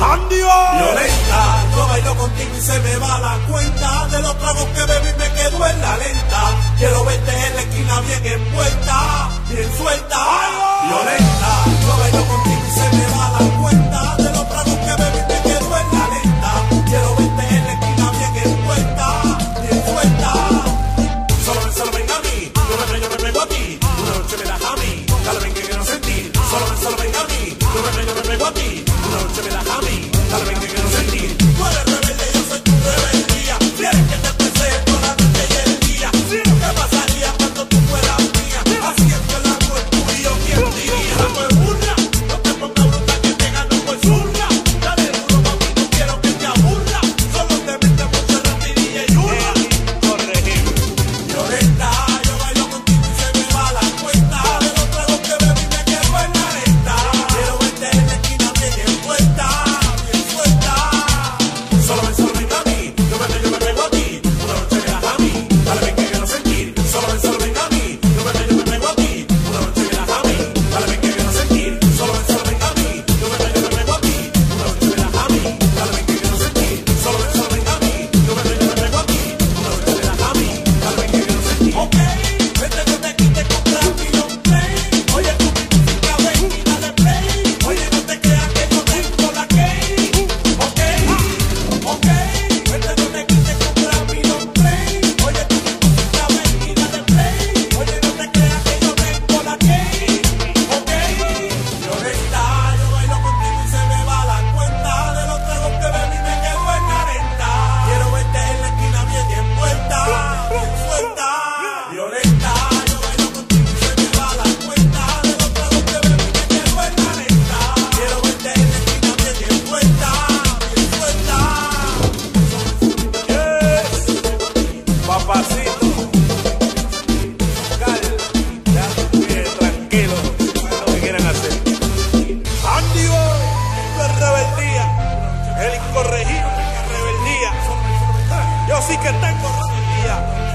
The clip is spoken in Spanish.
¡Andio! Violenta, yo bailo contigo y se me va la cuenta. De los tragos que bebí me quedo en la lenta. Quiero verte en la esquina bien envuelta, bien suelta. ¡Ay! Violenta, yo bailo contigo y se me va la cuenta. De los tragos que bebí me quedo en la lenta. Quiero verte en la esquina bien envuelta, bien suelta. Solo ven, solo ven a mí, yo me traigo, me traigo a ti. Una noche me das a mí, ya lo ven que quiero sentir. Solo ven, solo ven a mí, yo me traigo, Following Así que tengo rebeldía.